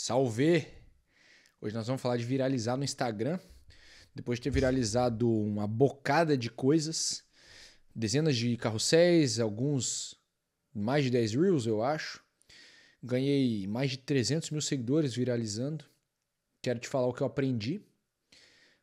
Salve! Hoje nós vamos falar de viralizar no Instagram. Depois de ter viralizado uma bocada de coisas, dezenas de carrosséis, alguns mais de 10 Reels, eu acho. Ganhei mais de 300 mil seguidores viralizando. Quero te falar o que eu aprendi,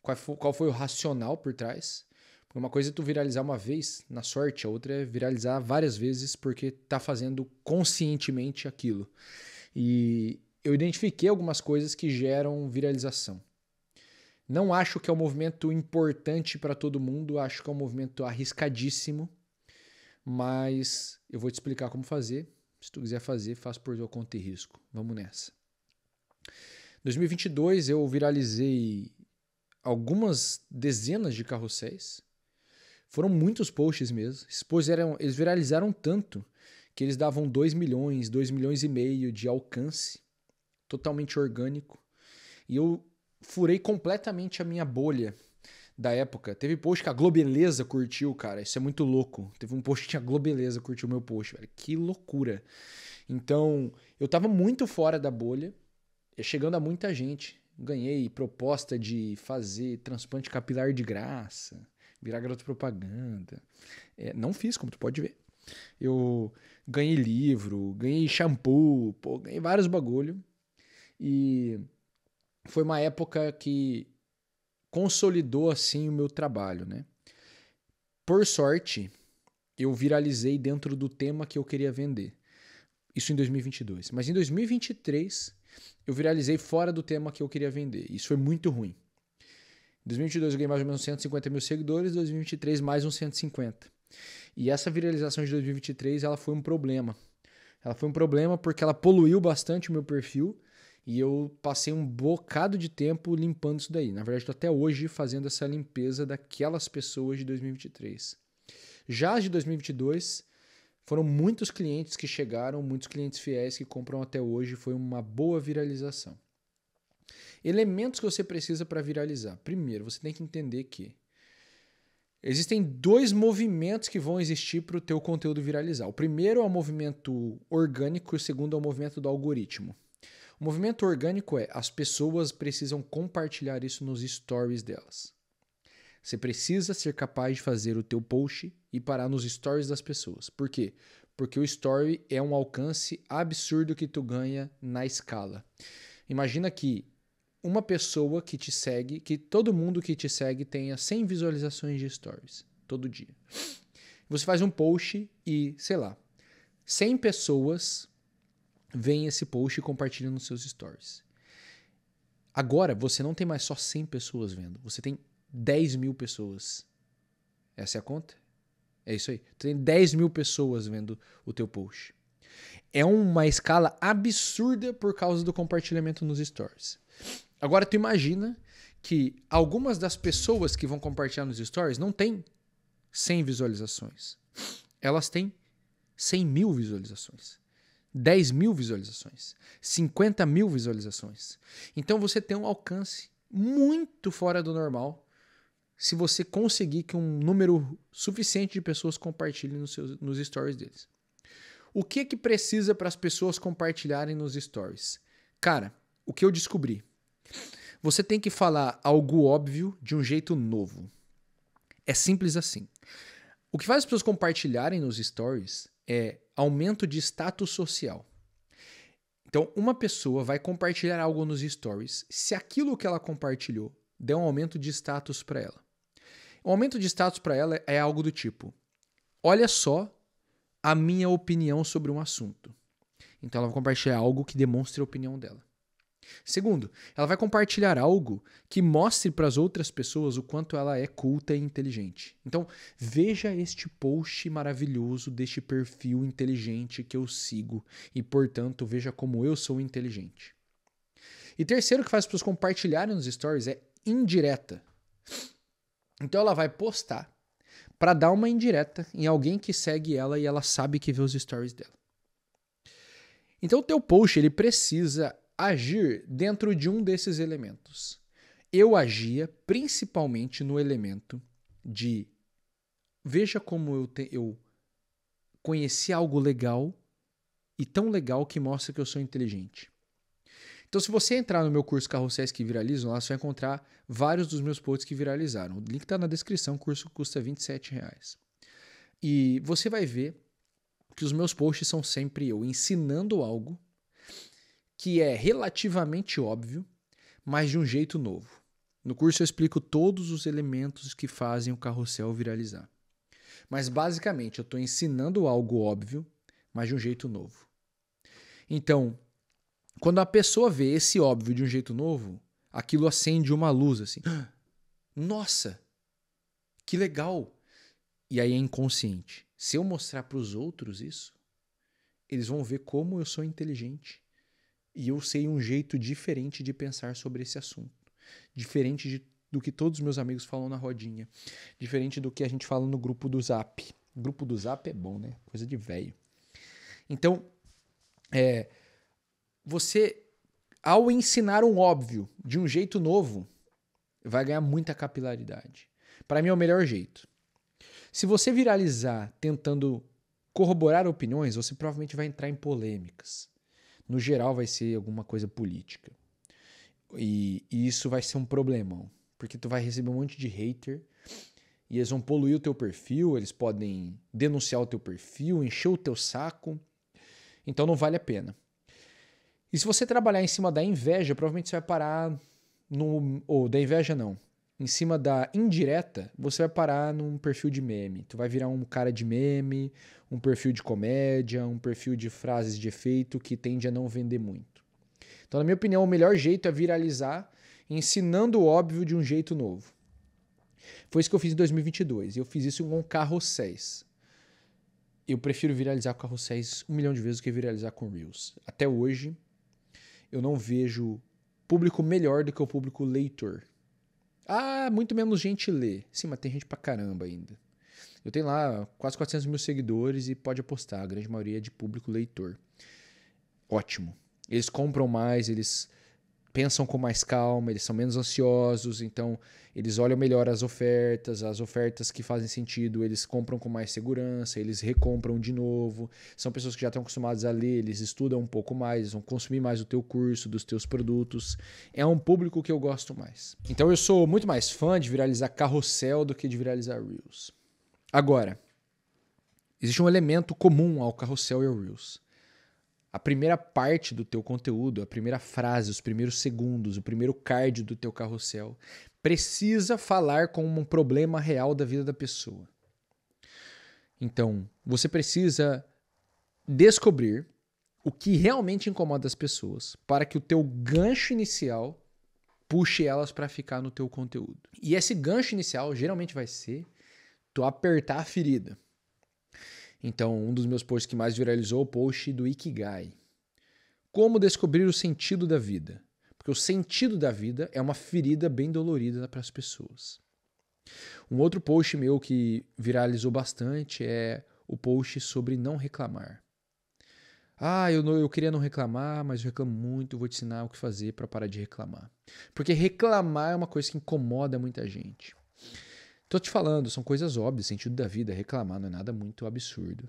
qual foi, qual foi o racional por trás. Porque uma coisa é tu viralizar uma vez, na sorte, a outra é viralizar várias vezes porque tá fazendo conscientemente aquilo. E eu identifiquei algumas coisas que geram viralização. Não acho que é um movimento importante para todo mundo, acho que é um movimento arriscadíssimo, mas eu vou te explicar como fazer. Se tu quiser fazer, faz por teu conta e risco. Vamos nessa. 2022 eu viralizei algumas dezenas de carrosséis. Foram muitos posts mesmo. Esses eram, eles viralizaram tanto que eles davam 2 milhões, 2 milhões e meio de alcance, totalmente orgânico. E eu furei completamente a minha bolha da época. Teve post que a Globeleza curtiu, cara. Isso é muito louco. Teve um post que a Globeleza curtiu meu post, velho. Que loucura. Então, eu tava muito fora da bolha, chegando a muita gente. Ganhei proposta de fazer transplante capilar de graça, virar garoto propaganda. É, não fiz, como tu pode ver. Eu ganhei livro, ganhei shampoo, pô, ganhei vários bagulho. E foi uma época que consolidou assim o meu trabalho, né? Por sorte, eu viralizei dentro do tema que eu queria vender. Isso em 2022. Mas em 2023, eu viralizei fora do tema que eu queria vender. Isso foi muito ruim. Em 2022 eu ganhei mais ou menos 150 mil seguidores, em 2023 mais uns 150. E essa viralização de 2023 ela foi um problema. Ela foi um problema porque ela poluiu bastante o meu perfil e eu passei um bocado de tempo limpando isso daí. Na verdade, estou até hoje fazendo essa limpeza daquelas pessoas de 2023. Já as de 2022, foram muitos clientes que chegaram, muitos clientes fiéis que compram até hoje. Foi uma boa viralização. Elementos que você precisa para viralizar. Primeiro, você tem que entender que existem dois movimentos que vão existir para o teu conteúdo viralizar. O primeiro é o movimento orgânico e o segundo é o movimento do algoritmo. O movimento orgânico é as pessoas precisam compartilhar isso nos stories delas. Você precisa ser capaz de fazer o teu post e parar nos stories das pessoas. Por quê? Porque o story é um alcance absurdo que tu ganha na escala. Imagina que uma pessoa que te segue, que todo mundo que te segue tenha 100 visualizações de stories todo dia. Você faz um post e, sei lá, 100 pessoas veem esse post e compartilham nos seus stories. Agora você não tem mais só 100 pessoas vendo, você tem 10 mil pessoas. Essa é a conta? É isso aí. Tu tem 10 mil pessoas vendo o teu post. É uma escala absurda por causa do compartilhamento nos stories. Agora tu imagina que algumas das pessoas que vão compartilhar nos stories não têm 100 visualizações. Elas têm 100 mil visualizações. 10 mil visualizações, 50 mil visualizações. Então você tem um alcance muito fora do normal se você conseguir que um número suficiente de pessoas compartilhem nos, seus, nos stories deles. O que é que precisa para as pessoas compartilharem nos stories? Cara, o que eu descobri? Você tem que falar algo óbvio de um jeito novo. É simples assim. O que faz as pessoas compartilharem nos stories é aumento de status social. Então, uma pessoa vai compartilhar algo nos stories se aquilo que ela compartilhou der um aumento de status para ela. O aumento de status para ela é algo do tipo: olha só a minha opinião sobre um assunto. Então ela vai compartilhar algo que demonstre a opinião dela. Segundo, ela vai compartilhar algo que mostre para as outras pessoas o quanto ela é culta e inteligente. Então, veja este post maravilhoso deste perfil inteligente que eu sigo e, portanto, veja como eu sou inteligente. E terceiro que faz as pessoas compartilharem nos stories é indireta. Então ela vai postar para dar uma indireta em alguém que segue ela e ela sabe que vê os stories dela. Então o teu post ele precisa agir dentro de um desses elementos. Eu agia principalmente no elemento de veja como eu, te, eu conheci algo legal e tão legal que mostra que eu sou inteligente. Então, se você entrar no meu curso Carrosséis que Viralizam, lá você vai encontrar vários dos meus posts que viralizaram. O link está na descrição, o curso custa R$ reais. E você vai ver que os meus posts são sempre eu ensinando algo que é relativamente óbvio, mas de um jeito novo. No curso eu explico todos os elementos que fazem o carrossel viralizar. Mas basicamente eu estou ensinando algo óbvio, mas de um jeito novo. Então, quando a pessoa vê esse óbvio de um jeito novo, aquilo acende uma luz assim. Nossa, que legal! E aí é inconsciente. Se eu mostrar para os outros isso, eles vão ver como eu sou inteligente e eu sei um jeito diferente de pensar sobre esse assunto diferente de, do que todos os meus amigos falam na rodinha, diferente do que a gente fala no grupo do Zap. Grupo do Zap é bom, né? Coisa de velho. Então, é, você, ao ensinar um óbvio de um jeito novo, vai ganhar muita capilaridade. Para mim é o melhor jeito. Se você viralizar tentando corroborar opiniões, você provavelmente vai entrar em polêmicas. No geral, vai ser alguma coisa política. E, e, isso vai ser um problemão. Porque tu vai receber um monte de hater e eles vão poluir o teu perfil, eles podem denunciar o teu perfil, encher o teu saco. Então não vale a pena. E se você trabalhar em cima da inveja, provavelmente você vai parar no. Ou da inveja não. Em cima da indireta, você vai parar num perfil de meme. Tu vai virar um cara de meme, um perfil de comédia, um perfil de frases de efeito que tende a não vender muito. Então, na minha opinião, o melhor jeito é viralizar ensinando o óbvio de um jeito novo. Foi isso que eu fiz em 2022. E eu fiz isso com carrosséis. Eu prefiro viralizar com carrosséis um milhão de vezes do que viralizar com Reels. Até hoje, eu não vejo público melhor do que o público leitor. Ah, muito menos gente lê. Sim, mas tem gente pra caramba ainda. Eu tenho lá quase 400 mil seguidores e pode apostar, a grande maioria é de público leitor. Ótimo. Eles compram mais, eles pensam com mais calma, eles são menos ansiosos, então eles olham melhor as ofertas, as ofertas que fazem sentido, eles compram com mais segurança, eles recompram de novo. São pessoas que já estão acostumadas a ler, eles estudam um pouco mais, vão consumir mais o teu curso, dos teus produtos. É um público que eu gosto mais. Então eu sou muito mais fã de viralizar carrossel do que de viralizar reels. Agora, existe um elemento comum ao carrossel e ao reels a primeira parte do teu conteúdo, a primeira frase, os primeiros segundos, o primeiro card do teu carrossel, precisa falar com um problema real da vida da pessoa. Então, você precisa descobrir o que realmente incomoda as pessoas para que o teu gancho inicial puxe elas para ficar no teu conteúdo. E esse gancho inicial geralmente vai ser tu apertar a ferida. Então, um dos meus posts que mais viralizou é o post do Ikigai. Como descobrir o sentido da vida? Porque o sentido da vida é uma ferida bem dolorida para as pessoas. Um outro post meu que viralizou bastante é o post sobre não reclamar. Ah, eu, não, eu queria não reclamar, mas eu reclamo muito, vou te ensinar o que fazer para parar de reclamar. Porque reclamar é uma coisa que incomoda muita gente. Tô te falando, são coisas óbvias, sentido da vida, reclamar não é nada muito absurdo.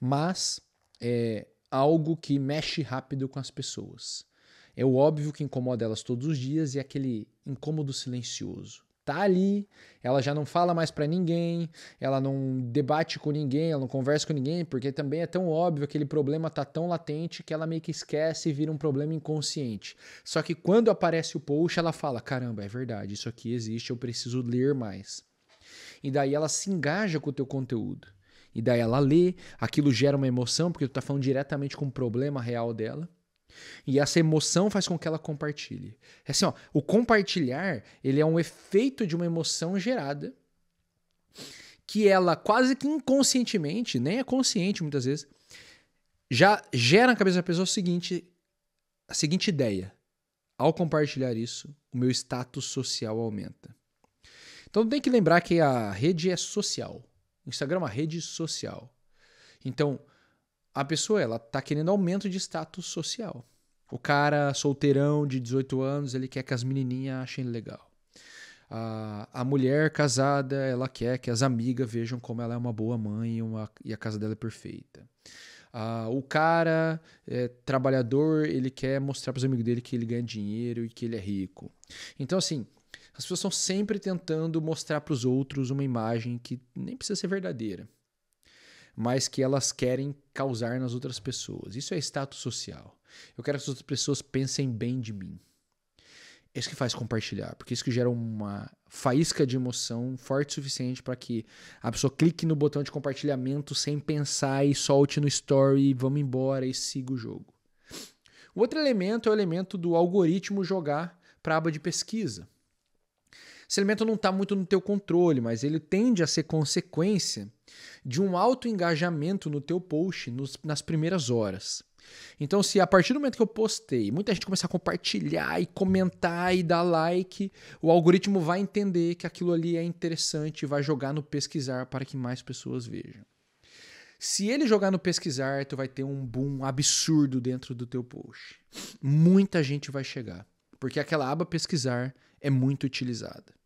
Mas é algo que mexe rápido com as pessoas. É o óbvio que incomoda elas todos os dias e é aquele incômodo silencioso tá ali, ela já não fala mais para ninguém, ela não debate com ninguém, ela não conversa com ninguém, porque também é tão óbvio aquele problema tá tão latente que ela meio que esquece e vira um problema inconsciente. Só que quando aparece o post, ela fala: "Caramba, é verdade, isso aqui existe, eu preciso ler mais". E daí ela se engaja com o teu conteúdo. E daí ela lê, aquilo gera uma emoção, porque tu tá falando diretamente com o problema real dela. E essa emoção faz com que ela compartilhe. É assim, ó, o compartilhar, ele é um efeito de uma emoção gerada que ela quase que inconscientemente, nem é consciente muitas vezes, já gera na cabeça da pessoa o seguinte, a seguinte ideia. Ao compartilhar isso, o meu status social aumenta. Então tem que lembrar que a rede é social. O Instagram é uma rede social. Então, a pessoa ela tá querendo aumento de status social. O cara solteirão de 18 anos, ele quer que as menininhas achem legal. A, a mulher casada, ela quer que as amigas vejam como ela é uma boa mãe e, uma, e a casa dela é perfeita. O cara é trabalhador, ele quer mostrar para os amigos dele que ele ganha dinheiro e que ele é rico. Então, assim, as pessoas estão sempre tentando mostrar para os outros uma imagem que nem precisa ser verdadeira, mas que elas querem causar nas outras pessoas. Isso é status social. Eu quero que as outras pessoas pensem bem de mim. É isso que faz compartilhar, porque isso que gera uma faísca de emoção forte o suficiente para que a pessoa clique no botão de compartilhamento sem pensar e solte no story, vamos embora e siga o jogo. O outro elemento é o elemento do algoritmo jogar para a aba de pesquisa. Esse elemento não está muito no teu controle, mas ele tende a ser consequência de um alto engajamento no teu post nos, nas primeiras horas. Então, se a partir do momento que eu postei, muita gente começar a compartilhar e comentar e dar like, o algoritmo vai entender que aquilo ali é interessante e vai jogar no pesquisar para que mais pessoas vejam. Se ele jogar no pesquisar, tu vai ter um boom absurdo dentro do teu post. Muita gente vai chegar, porque aquela aba pesquisar é muito utilizada.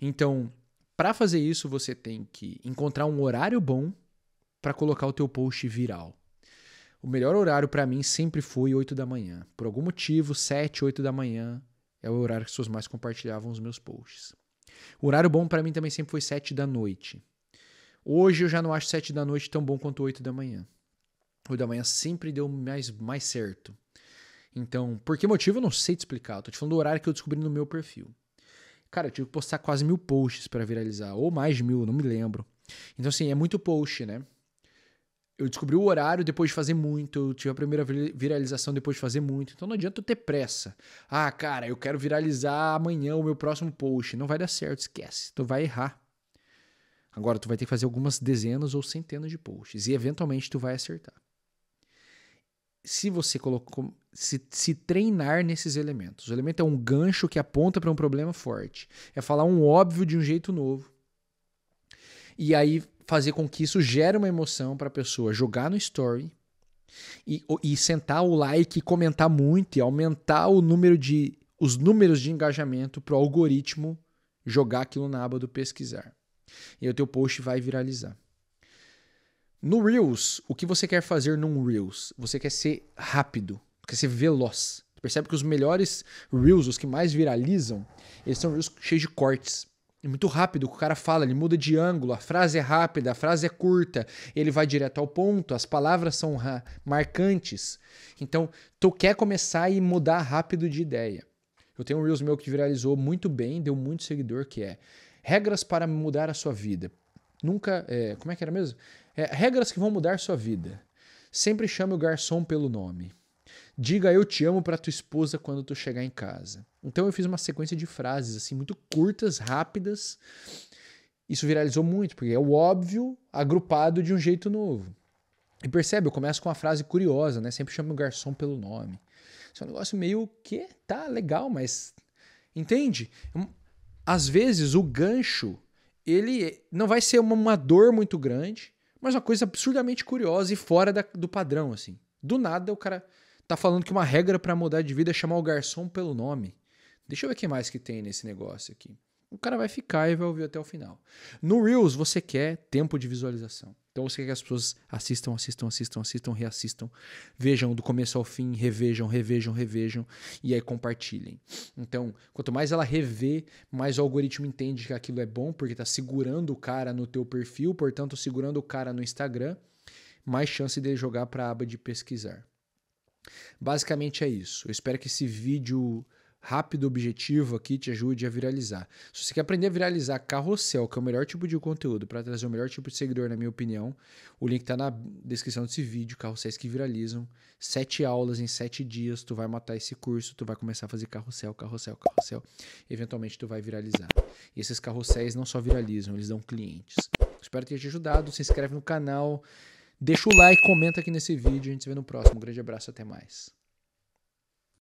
Então, para fazer isso, você tem que encontrar um horário bom para colocar o teu post viral. O melhor horário para mim sempre foi 8 da manhã. Por algum motivo, 7, 8 da manhã é o horário que as pessoas mais compartilhavam os meus posts. O horário bom para mim também sempre foi 7 da noite. Hoje eu já não acho 7 da noite tão bom quanto 8 da manhã. 8 da manhã sempre deu mais, mais certo. Então, por que motivo eu não sei te explicar. Eu tô te falando do horário que eu descobri no meu perfil. Cara, eu tive que postar quase mil posts para viralizar, ou mais de mil, não me lembro. Então, assim, é muito post, né? eu descobri o horário depois de fazer muito, eu tive a primeira viralização depois de fazer muito, então não adianta eu ter pressa. Ah, cara, eu quero viralizar amanhã o meu próximo post. Não vai dar certo, esquece, tu vai errar. Agora tu vai ter que fazer algumas dezenas ou centenas de posts e eventualmente tu vai acertar. Se você colocou, se, se treinar nesses elementos, o elemento é um gancho que aponta para um problema forte, é falar um óbvio de um jeito novo. E aí fazer com que isso gere uma emoção para a pessoa jogar no story e, e sentar o like comentar muito e aumentar o número de os números de engajamento para o algoritmo jogar aquilo na aba do pesquisar. E aí o teu post vai viralizar. No Reels, o que você quer fazer num Reels? Você quer ser rápido, quer ser veloz. percebe que os melhores Reels, os que mais viralizam, eles são Reels cheios de cortes. É muito rápido o que o cara fala, ele muda de ângulo, a frase é rápida, a frase é curta, ele vai direto ao ponto, as palavras são marcantes. Então, tu quer começar e mudar rápido de ideia. Eu tenho um Reels meu que viralizou muito bem, deu muito seguidor, que é regras para mudar a sua vida. Nunca, é, como é que era mesmo? É, regras que vão mudar sua vida. Sempre chame o garçom pelo nome. Diga eu te amo para tua esposa quando tu chegar em casa. Então eu fiz uma sequência de frases assim muito curtas, rápidas. Isso viralizou muito, porque é o óbvio agrupado de um jeito novo. E percebe, eu começo com uma frase curiosa, né? Sempre chamo o garçom pelo nome. Isso é um negócio meio que tá legal, mas entende? Às vezes o gancho ele não vai ser uma dor muito grande, mas uma coisa absurdamente curiosa e fora da, do padrão assim. Do nada o cara Tá falando que uma regra para mudar de vida é chamar o garçom pelo nome. Deixa eu ver o que mais que tem nesse negócio aqui. O cara vai ficar e vai ouvir até o final. No Reels, você quer tempo de visualização. Então você quer que as pessoas assistam, assistam, assistam, assistam, reassistam, vejam do começo ao fim, revejam, revejam, revejam e aí compartilhem. Então, quanto mais ela revê, mais o algoritmo entende que aquilo é bom, porque está segurando o cara no teu perfil, portanto, segurando o cara no Instagram, mais chance de jogar para a aba de pesquisar. Basicamente é isso. Eu espero que esse vídeo rápido, objetivo aqui te ajude a viralizar. Se você quer aprender a viralizar carrossel, que é o melhor tipo de conteúdo para trazer o melhor tipo de seguidor, na minha opinião, o link está na descrição desse vídeo, carrosséis que viralizam. Sete aulas em sete dias, tu vai matar esse curso, tu vai começar a fazer carrossel, carrossel, carrossel. Eventualmente tu vai viralizar. E esses carrosséis não só viralizam, eles dão clientes. Espero ter te ajudado. Se inscreve no canal. Deixa o like, comenta aqui nesse vídeo. A gente se vê no próximo. Um grande abraço, até mais.